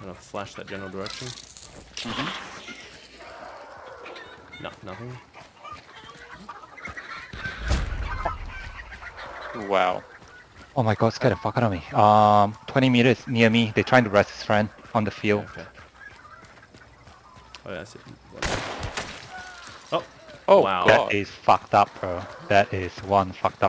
I'm gonna flash that general direction. Mhm. No, nothing. Wow. Oh my god, scared the fuck out of me. Um, 20 meters near me. They're trying to rest his friend on the field. Okay. Oh yeah, I see. Oh, Oh Wow. That god. is fucked up, bro. That is one fucked up.